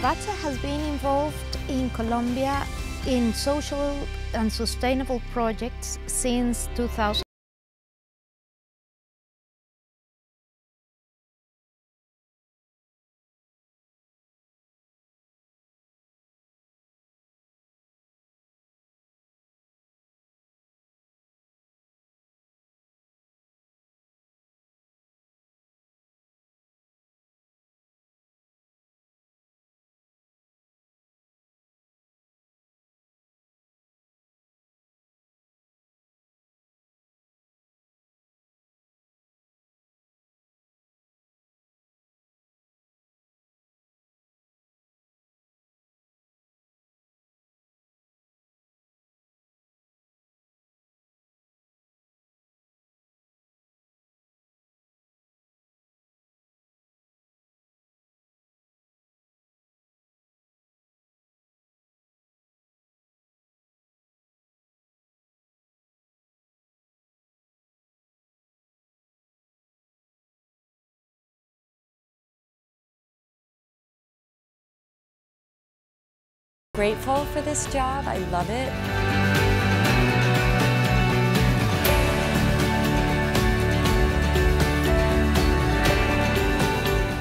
Lavazza has been involved in Colombia in social and sustainable projects since 2000. Grateful for this job, I love it.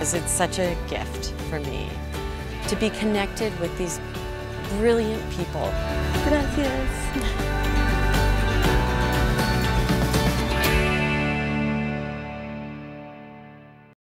It's such a gift for me to be connected with these brilliant people. Gracias.